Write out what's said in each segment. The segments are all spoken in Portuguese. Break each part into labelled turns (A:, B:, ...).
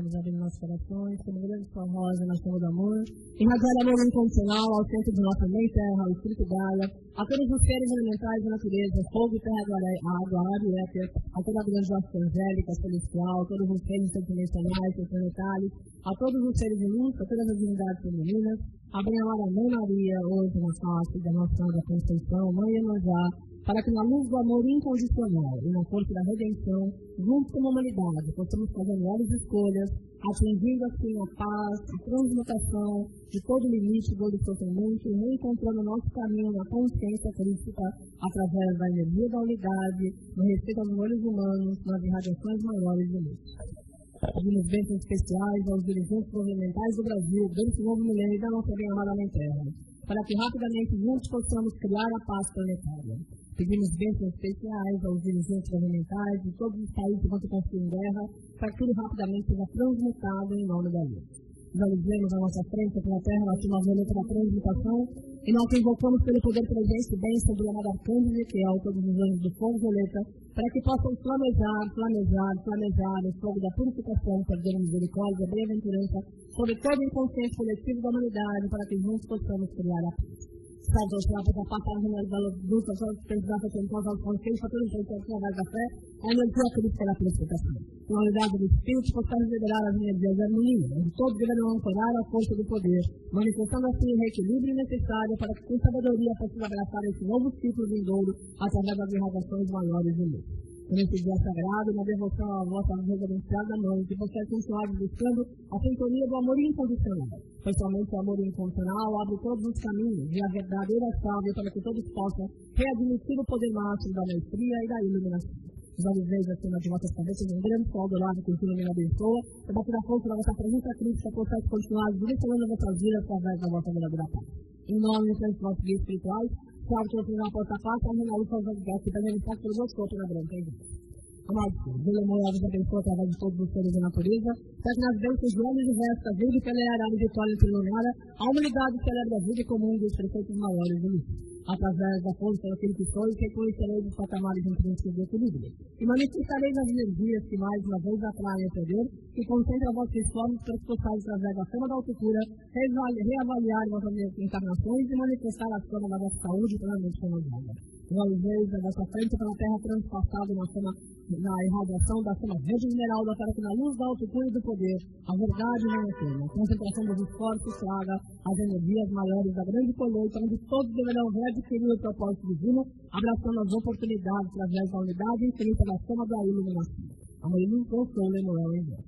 A: Vamos abrir nossos corações, como grande sua rosa chama do amor. Irradiar amor incondicional ao centro de nossa mãe terra, ao espírito dela, a todos os seres elementais da natureza, fogo, terra, água, ar e éter, a toda a grande hosta angélica, celestial, a todos os seres interdimensionais, planetários, a todos os seres humanos, a todas as divindades femininas, a bem-amada Mãe Maria, hoje na face da nossa da Conceição, Mãe Emanjá, para que na luz do amor incondicional e na força da redenção, juntos como humanidade, possamos fazer melhores escolhas, atingindo assim a paz, a transmutação de todo limite, dor e sofrimento, e reencontrando nosso caminho na consciência crítica através da energia da unidade, no respeito aos valores humanos, nas irradiações maiores de luz. Pedimos bênçãos especiais aos dirigentes governamentais do Brasil, desse novo milênio e da nossa bem-amada Mãe Terra, para que rapidamente juntos possamos criar a paz planetária. Pedimos bênçãos especiais aos dirigentes governamentais de todos os países que estão em guerra, para que tudo rapidamente seja transmutado em nome da luz. Visualizemos a nossa frente pela terra, nós temos a pela transmutação, e nós invocamos pelo poder presente e bênção do amado arcanjo Ezequiel, todos os anjos do fogo violeta, para que possam flamejar, flamejar, flamejar o fogo da purificação, perdão, misericórdia, bem-aventurança, sobre todo o inconsciente coletivo da humanidade, para que juntos possamos criar a paz. Salvador, pela vossa passagem nas belas lutas, aos precisava tentar aos conscientes, para todos os através da fé, a energia que pela purificação. Com a unidade do Espírito, possamos liderar as energias de harmonia, onde todos deverão ancorar a força do poder, manifestando assim o reequilíbrio necessário para que com sabedoria possamos abraçar esse novo ciclo vindouro através das irradiações maiores de luz nesse dia sagrado, na devoção à vossa reverenciada mãe, que vocês continuarem buscando a sintonia do amor incondicional. Pessoalmente, o amor incondicional abre todos os caminhos e a verdadeira salve para que todos possam readmitir o poder máximo da maestria e da iluminação. Aviseiros acima de vossas cabeças, um grande sol do lado que o Senhor me abençoa, e bater a força da vossa presença crítica, possais continuar direcionando vossas vidas através da vossa verdadeira paz. Em nome dos guias espirituais, sabe que eu fiz uma porta fácil, a Renaú faz a guerra, que também está pelo nosso corpo na branca, hein? Amado Deus, amor, nos abençoe através de todos os seres da natureza, para que nas bênçãos de homens e restos, vida e pela arada de vitória iluminada, a humanidade celebra a vida comum dos preceitos maiores de luz através da força daquele que foi, reconhecereis os patamares intrínsecos do equilíbrio. E manifestareis as energias que mais uma vez atraem o poder, que concentra vossos esforços para que possais, através da forma da altura, reavaliar vossas encarnações e manifestar a forma da vossa saúde plenamente renovada. Realizei da vossa frente pela terra transpassada na forma na irradiação da chama verde esmeralda para que na luz da altura e do poder a verdade venha a A concentração dos esforços traga as energias maiores da grande colheita, onde todos deverão readquirir o propósito divino, abraçando as oportunidades através da unidade infinita da chama da iluminação. Amanhã consolo Emanuel em Deus.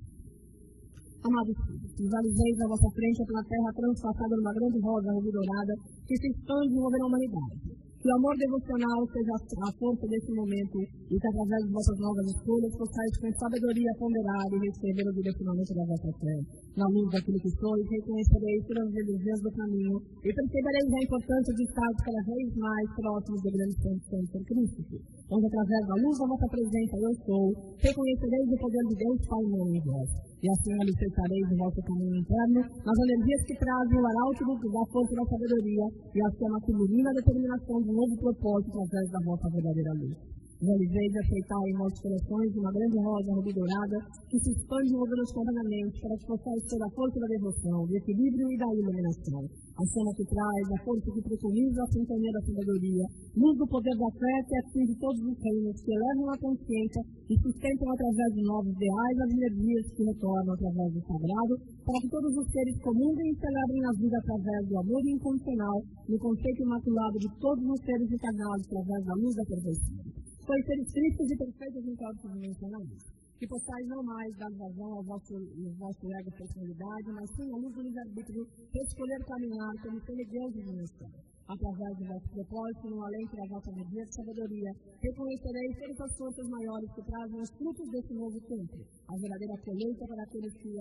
A: Amados filhos, visualizeis a vossa frente pela terra transpassada numa grande rosa rubi dourada que se expande e envolver a humanidade que o amor devocional seja a força desse momento e que através de vossas novas escolhas possais com sabedoria ponderar e receber o direcionamento da vossa fé. Na luz daquilo que sois, reconhecereis todas as religiões do caminho e percebereis a importância de estar cada vez mais próximos do grande centro Cristo, onde através da luz da vossa presença eu sou, reconhecereis o poder de Deus Pai em vós e assim alicerçareis o vosso caminho interno nas energias que trazem o arauto da força da sabedoria e a chama que ilumina a determinação de um novo propósito através da vossa verdadeira luz. Realizei de aceitar em nossos corações uma grande rosa rubi dourada que se expande espontaneamente para que possais ter a força da devoção, do equilíbrio e da iluminação a chama que traz, a força que preconiza a sintonia da sabedoria, luz do poder da fé que atinge todos os reinos, que elevam a consciência e sustentam através de novos ideais as energias que retornam através do sagrado, para que todos os seres comungem e celebrem a vida através do amor incondicional, no conceito imaculado de todos os seres encarnados através da luz da perfeição. Pois seres tristes e perfeitos em todos os dimensionais que possais não mais dar vazão ao vosso, ao vosso ego e personalidade, mas sim a luz do livre-arbítrio, escolher caminhar como Deus de dimensão. Através do vosso propósito, no além da vossa medida de sabedoria, reconhecereis todas as forças maiores que trazem os frutos desse novo tempo, a verdadeira colheita para aqueles que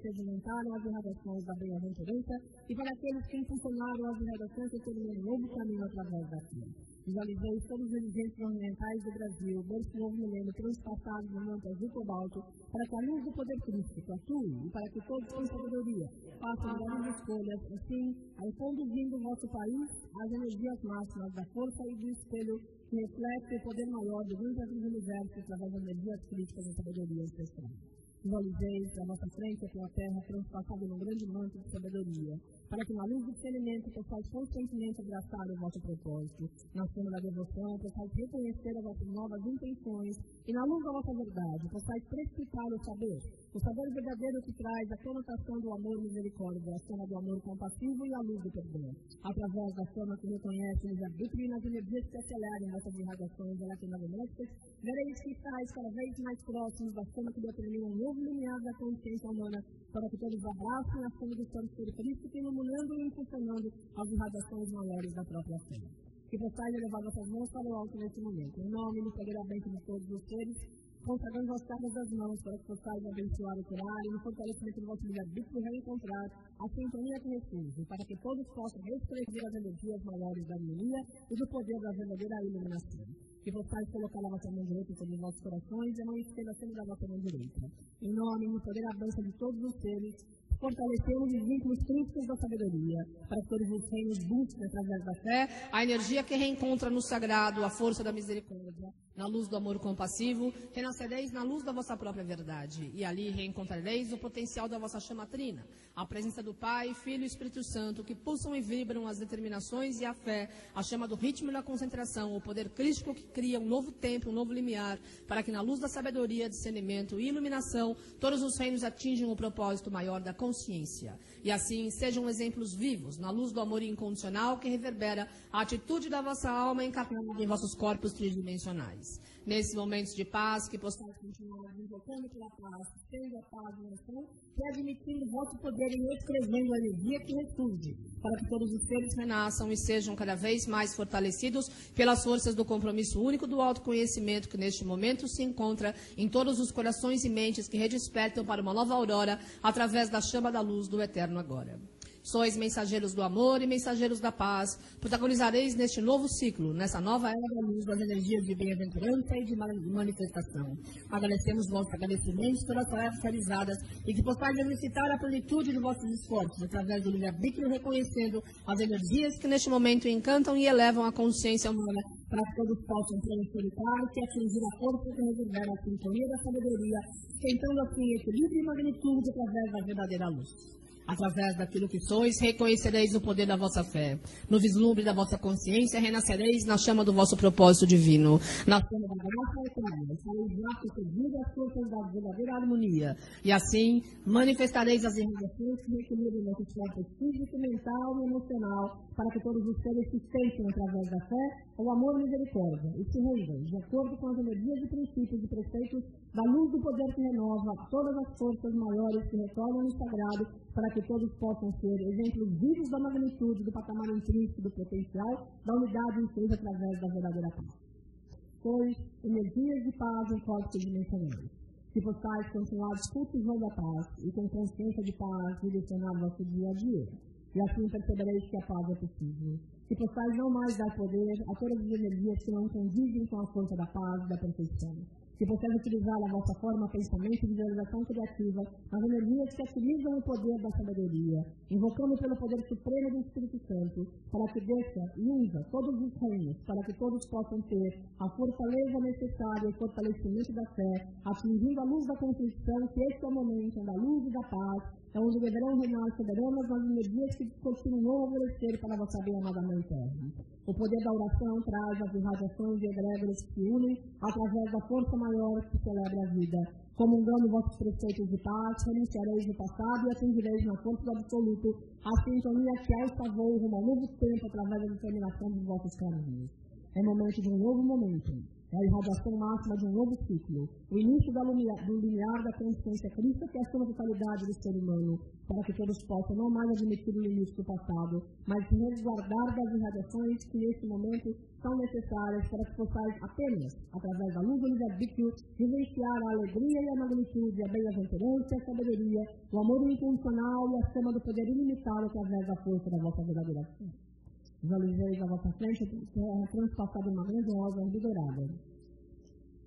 A: sedimentaram as irradiações da bem-aventurança e para aqueles que impulsionaram as irradiações e terem um novo caminho através daquilo. Visualizei todos os dirigentes governamentais do Brasil, desse novo milênio, transpassados no manto azul cobalto, para que a luz do poder crístico atue e para que todos com sabedoria façam grandes escolhas, assim, aí conduzindo o vosso país às energias máximas da força e do espelho que reflete o poder maior do mundo dos universos através das energias críticas da sabedoria ancestral. Visualizeis à vossa frente a terra transpassada num grande manto de sabedoria, para que na luz do discernimento possais constantemente abraçar o vosso propósito, na cena da devoção possais reconhecer as vossas novas intenções e na luz da vossa verdade possais precipitar o saber, o saber verdadeiro que traz a conotação do amor misericórdia, a cena do amor compassivo e a luz do perdão, através da forma que reconhece os arbítrio e nas energias que acelerem vossas irradiações eletromagnéticas, vereis que estáis cada vez mais próximos da forma que determina um novo limiar da consciência humana, para que todos abracem a forma do Santo Espírito Cristo que iluminando e impulsionando as irradiações maiores da própria fé. Que possais elevar vossas mãos para o alto nesse momento. Em nome do poder bênção de todos os seres, consagrando as cargas das mãos para que possais abençoar o curar e no fortalecimento do vosso livre-arbítrio reencontrar a sintonia que refúgio, para que todos possam expressar as energias maiores da harmonia e do poder da verdadeira iluminação. Que possais colocar a vossa mão direita sobre os vossos corações e a mão esquerda sempre da vossa mão direita. Em nome no poder a bênção de todos os seres, fortalecemos os vínculos críticos da sabedoria, para que todos os reinos busquem através da fé a energia que reencontra no sagrado a força da misericórdia na luz do amor compassivo, renascereis na luz da vossa própria verdade, e ali reencontrareis o potencial da vossa chama trina, a presença do Pai, Filho e Espírito Santo, que pulsam e vibram as determinações e a fé, a chama do ritmo e da concentração, o poder crístico que cria um novo tempo, um novo limiar, para que na luz da sabedoria, discernimento e iluminação, todos os reinos atinjam o propósito maior da consciência. E assim sejam exemplos vivos, na luz do amor incondicional que reverbera a atitude da vossa alma encarnada em vossos corpos tridimensionais nesses momentos de paz, que possamos continuar invocando pela paz, tendo a paz no coração, e admitindo o vosso poder em escrevendo a energia que ressurge, para que todos os seres renasçam e sejam cada vez mais fortalecidos pelas forças do compromisso único do autoconhecimento que neste momento se encontra em todos os corações e mentes que redespertam para uma nova aurora através da chama da luz do eterno agora. Sois mensageiros do amor e mensageiros da paz. Protagonizareis neste novo ciclo, nessa nova era da luz das energias de bem-aventurança e de manifestação. Agradecemos vossos agradecimentos pelas tarefas realizadas e que possais exercitar a plenitude de vossos esforços através do livre-arbítrio, reconhecendo as energias que neste momento encantam e elevam a consciência humana para que todos possam preencher o cálice e atingir a força que reserva a sintonia da sabedoria, tentando assim equilíbrio e magnitude através da verdadeira luz. Através daquilo que sois, reconhecereis o poder da vossa fé. No vislumbre da vossa consciência, renascereis na chama do vosso propósito divino. Na chama da graça eterna, estareis aptos seguir as forças da verdadeira harmonia. E assim, manifestareis as irradiações que reequilibram nossos corpos físico, mental e emocional, para que todos os seres se sentem através da fé, o amor misericórdia, e se rendam, de acordo com as energias e princípios e preceitos da luz do poder que renova todas as forças maiores que retornam no sagrado, para que todos possam ser exemplos vivos da magnitude, do patamar intrínseco do potencial, da unidade inclusa através da verdadeira paz. Sois energias de paz em corpos dimensionais. Que possais continuar cultivando a paz e com consciência de paz direcionar nosso dia a dia. E assim percebereis que a paz é possível. Que possais não mais dar poder a todas as energias que não condizem com a força da paz e da perfeição. Que possais utilizar a vossa forma, pensamento e visualização criativa nas energias que utilizam o poder da sabedoria, invocando pelo poder supremo do Espírito Santo, para que desça e usa todos os reinos, para que todos possam ter a fortaleza necessária e fortalecimento da fé, atingindo a luz da constituição, que este é o momento da luz e da paz, é onde deverão reinar soberanas nas energias que continuam a oferecer para a vossa bem-amada Mãe Terra. O poder da oração traz as irradiações e egrégoras que se unem através da força maior que celebra a vida. Comungando vossos preceitos de paz, renunciareis o passado e atingireis na força do absoluto a sintonia que alça voo rumo a novo tempo através da determinação dos vossos caminhos. É momento de um novo momento a irradiação máxima de um novo ciclo, o início do linear da consciência cristã que é a totalidade do ser humano, para que todos possam não mais admitir o limite do passado, mas resguardar das irradiações que neste momento são necessárias para que possais apenas, através da luz do livre-arbítrio, vivenciar a alegria e a magnitude, a bem-aventurança e a sabedoria, o amor incondicional e a chama do poder ilimitado através da força da vossa verdadeira Visualizeis à vossa frente terra transpassada uma grandiosa e dourada.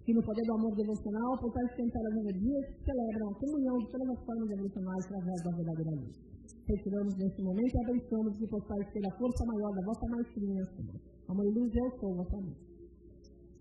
A: Que no poder do amor devocional possais tentar as energias celebram a comunhão de todas as formas evolucionais através da verdadeira luz. Retiramos neste momento e abençoamos que possais ter a força maior da vossa maestria. Amor e luz, eu sou vossa luz.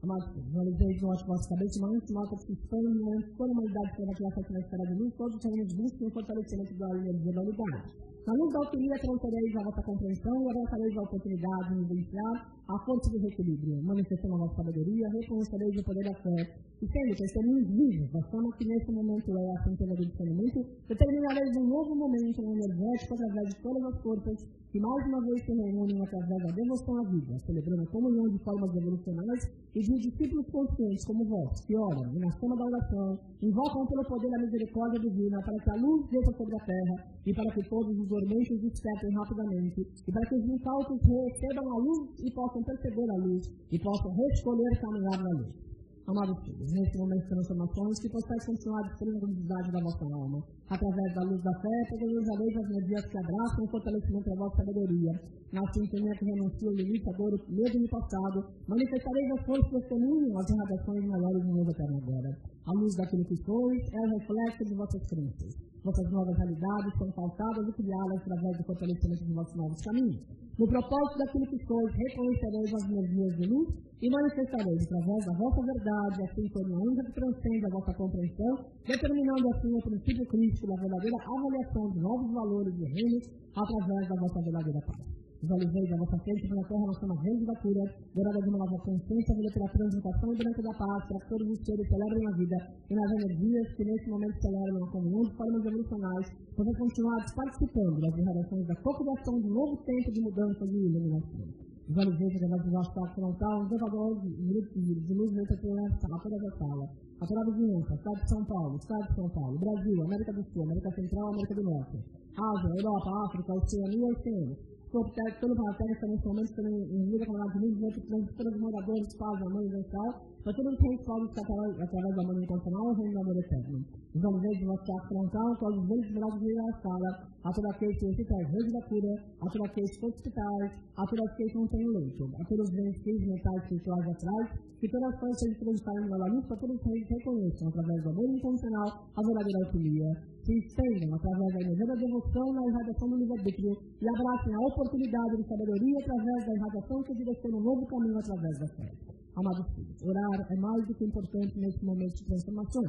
A: Amados, visualizei de nosso vossa cabeça, mas nota que expande toda a humanidade que vai criar na esfera de luz, todos os terrenos buscam o fortalecimento da energia da unidade. Na luz da alquimia, transareis a vossa compreensão e avançareis a oportunidade de vivenciar a força do reequilíbrio, manifestando a vossa sabedoria, reconhecereis o poder da fé, e testemunhos vivos da forma que nesse momento é a centelha do discernimento, determinareis um novo momento energético através de todas as forças que mais uma vez se reúnem através da devoção à vida, celebrando a comunhão de formas evolucionais e de discípulos conscientes como vós, que oram e na soma da oração, invocam pelo poder da misericórdia divina para que a luz desça sobre a terra e para que todos os dormentes despertem rapidamente e para que os incautos recebam a luz e possam perceber a luz e possam reescolher caminhar na luz. Amados filhos, nesse momento de transformações, que possais continuar descobrindo a luminosidade da vossa alma, através da luz da fé, potencializareis as energias que abraçam o fortalecimento da vossa sabedoria. Na sintonia que renuncia o limite, a dor, o medo do passado, manifestareis as forças que testemunham as irradiações maiores do novo eterno agora. A luz daquilo que sois é o reflexo de vossas crenças. Vossas novas realidades são faltadas e criadas através do fortalecimento de vossos novos caminhos. No propósito daquilo que sois, reconhecereis as energias de luz e manifestareis através da vossa verdade, assim como ainda que transcende a vossa compreensão, determinando assim o princípio crítico da verdadeira avaliação de novos valores e reinos através da vossa verdadeira paz. Visualizei da vossa frente pela terra nossa rede da cura, dourada de uma nova consciência, vida pela transmutação e branca da paz, para que todos os seres celebrem a vida e nas energias que nesse momento celebram a comunhão de formas evolucionais, poder continuar participando das irradiações da cocriação de um novo tempo de mudança e iluminação. Visualizei através do vosso quarto frontal, um elevador de luz pela toda a sala. A palavra vizinhança, Estado de São Paulo, Estado de São Paulo, Brasil, América do Sul, América Central, América do Norte, Ásia, Europa, África, Oceania e Oceania de toda a matéria, também somente também em vida com a Unidos, entre todos os moradores, pais, amores, e tal, para todos os reis pobres que através da mão incondicional, o reino do amor eterno. Os homens vezes vão ficar frontal, todos os velhos virados de a sala, a todos aqueles que necessitam redes da cura, a todos aqueles que hospitais, a todos aqueles que não têm leito, a todos os bens mentais espirituais atrás, que todas as coisas sejam transitadas na luz, para todos os reis reconheçam, através do amor incondicional, a verdadeira alquimia, se estendam através da energia da devoção na irradiação do livre-arbítrio e abracem a oportunidade de sabedoria através da irradiação que direciona um novo caminho através da fé. Amados filhos, orar é mais do que importante nesse momento de transformação,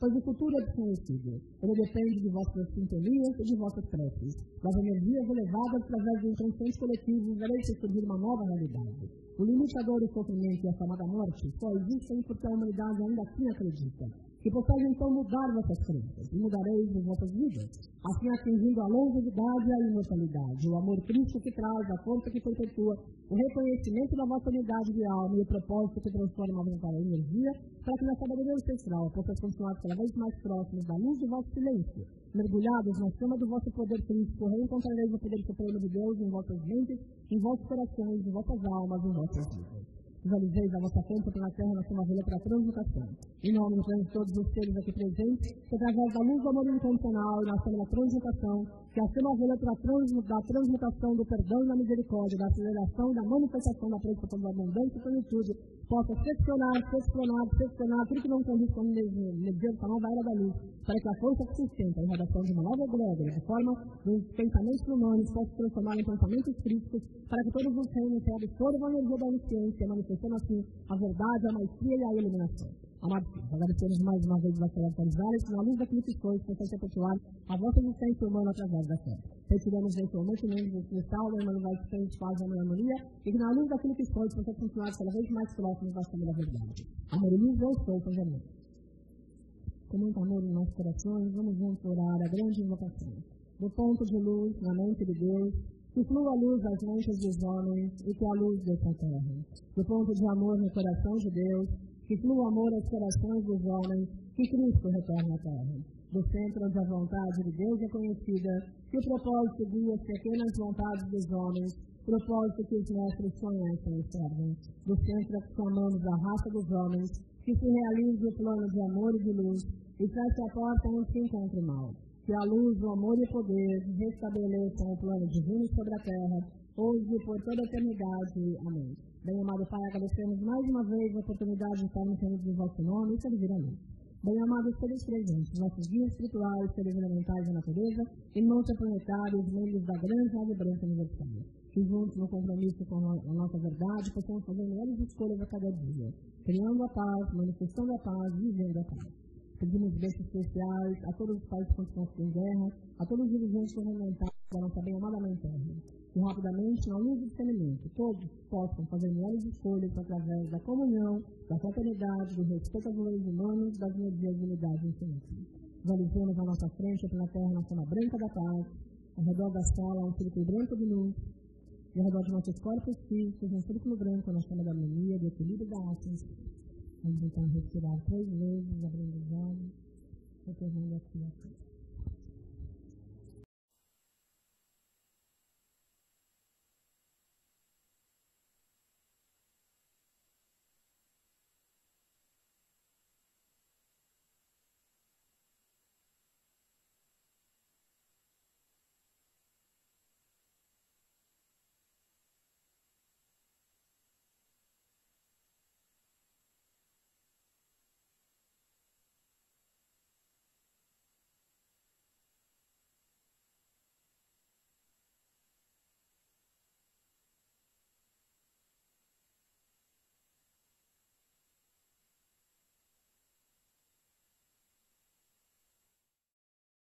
A: pois o futuro é desconhecido. Ele depende de vossas sintonias e de vossas preces. Das energias elevadas através do inconsciente coletivo, vereis surgir uma nova realidade. O limitador do sofrimento e a chamada morte só existem porque a humanidade ainda assim acredita que possais então mudar vossas crenças e mudareis as vossas vidas, assim atingindo a longevidade e a imortalidade, o amor Cristo que traz, a força que perpetua, o reconhecimento da vossa unidade de alma e o propósito que transforma a vontade em energia, para que na sabedoria ancestral possais continuar cada vez mais próximos da luz do vosso silêncio, mergulhados na chama do vosso poder Cristo, reencontrareis o poder supremo de Deus em vossas mentes, em vossos corações, em vossas almas, em vossas vidas visualizeis a vossa força pela terra na sua vida para a transmutação. Em nome de todos os seres aqui presentes, que através da luz do amor incondicional e na ação da transmutação, que a sua vida para da transmutação do perdão e da misericórdia, da aceleração da manifestação da presença da abundância e plenitude, possa seccionar, seccionar, seccionar tudo que não condiz com mediante a nova era da luz, para que a força que sustenta a redação de uma nova glória, de forma dos pensamentos humanos, possa se transformar em pensamentos críticos, para que todos os reinos se absorvam a energia da onisciência, manifestando assim a verdade, a maestria e a iluminação. Amados agradecemos mais uma vez as Senhora Carizares, na luz daquilo que foi, que possa perpetuar a vossa existência humana através da fé. Retiramos nesse momento membros desse cristal, da irmã vai que paz e harmonia, e que na luz daquilo que foi, que possa continuar cada vez mais próximos da da verdade. Amoriniza eu sou, São Germano. Com muito amor em nossos corações, vamos juntos orar a grande invocação. Do ponto de luz na mente de Deus, que flua a luz das mentes dos homens e que a luz dessa terra. Do ponto de amor no coração de Deus, que flua amor aos corações dos homens, que Cristo retorne à terra. Do centro onde a vontade de Deus é conhecida, que o propósito guia as pequenas vontades dos homens, propósito que os mestres conhecem e servem. Do centro que chamamos a raça dos homens, que se realize o plano de amor e de luz, e feche a porta onde se encontra o mal. Que a luz, o amor e o poder restabeleçam o plano divino sobre a terra, hoje e por toda a eternidade. Amém. Bem, amado Pai, agradecemos mais uma vez a oportunidade de estarmos reunidos em vosso nome e servir a luz. Bem, amados seres presentes, nossos guias espirituais, seres elementais da natureza, irmãos planetários, membros da grande Rádio Branca Universal. que juntos no compromisso com a nossa verdade, possamos fazer melhores escolhas a cada dia, criando a paz, manifestando a paz, vivendo a paz. Pedimos bênçãos especiais a todos os países que estão em guerra, a todos os dirigentes governamentais da nossa bem-amada mãe terra. E rapidamente, na luz do discernimento, todos possam fazer melhores escolhas através da comunhão, da fraternidade, do respeito aos valores humanos, das energias de unidade infinita. Visualizemos à nossa frente, pela terra, na cena branca da paz, ao redor da sala, um círculo branco de luz, e ao redor de nossos corpos físicos, um círculo branco na chama da harmonia, do equilíbrio da alma. Vamos então respirar três vezes, abrindo os olhos, retornando aqui a frente.